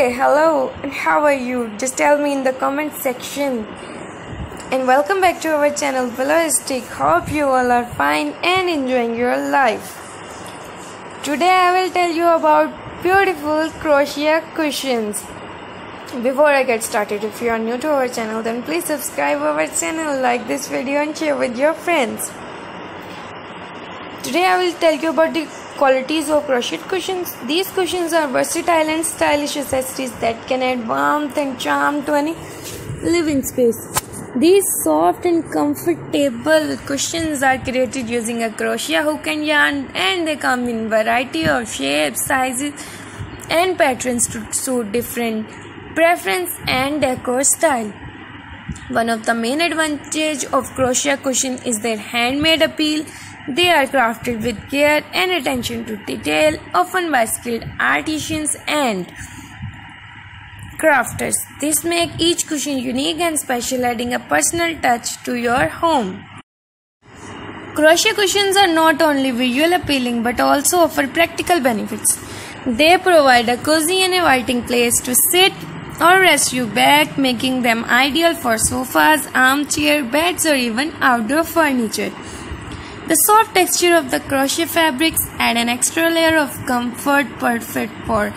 Hey, hello, and how are you? Just tell me in the comment section. And welcome back to our channel Pillowistic. Hope you all are fine and enjoying your life. Today I will tell you about beautiful crochet cushions. Before I get started, if you are new to our channel, then please subscribe our channel, like this video and share with your friends. Today I will tell you about the qualities of crochet cushions. These cushions are versatile and stylish accessories that can add warmth and charm to any living space. These soft and comfortable cushions are created using a crochet hook and yarn and they come in variety of shapes, sizes and patterns to suit different preference and decor style. One of the main advantage of crochet cushion is their handmade appeal. They are crafted with care and attention to detail, often by skilled artisans and crafters. This makes each cushion unique and special, adding a personal touch to your home. Crochet cushions are not only visually appealing but also offer practical benefits. They provide a cozy and inviting place to sit or rest your back, making them ideal for sofas, armchair, beds, or even outdoor furniture. The soft texture of the crochet fabrics add an extra layer of comfort perfect for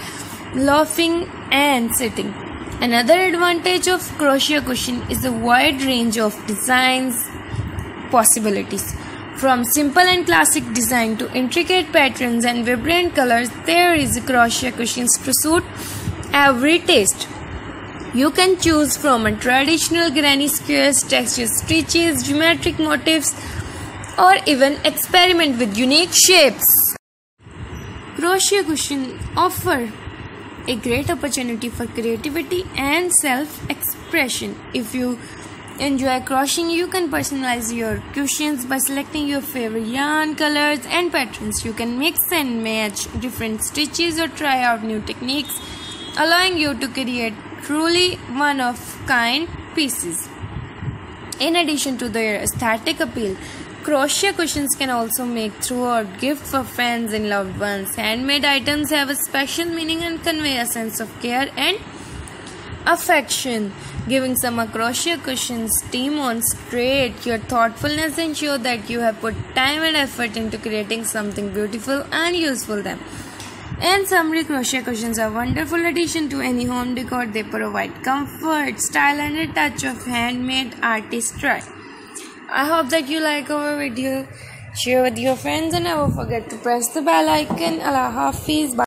loafing and sitting. Another advantage of crochet cushion is the wide range of designs possibilities. From simple and classic design to intricate patterns and vibrant colors, there is crochet cushions to suit every taste. You can choose from a traditional granny squares, textured stitches, geometric motifs, or even experiment with unique shapes. Crochet cushion offer a great opportunity for creativity and self-expression. If you enjoy crocheting, you can personalize your cushions by selecting your favorite yarn, colors, and patterns. You can mix and match different stitches or try out new techniques, allowing you to create truly one of kind pieces. In addition to their aesthetic appeal, crochet cushions can also make throughout gift for friends and loved ones. Handmade items have a special meaning and convey a sense of care and affection. Giving some crochet cushions demonstrate your thoughtfulness and show that you have put time and effort into creating something beautiful and useful them. In summary, crochet cushions are a wonderful addition to any home decor. They provide comfort, style and a touch of handmade artistry. I hope that you like our video. Share with your friends and never forget to press the bell icon. Allah Hafiz. Bye.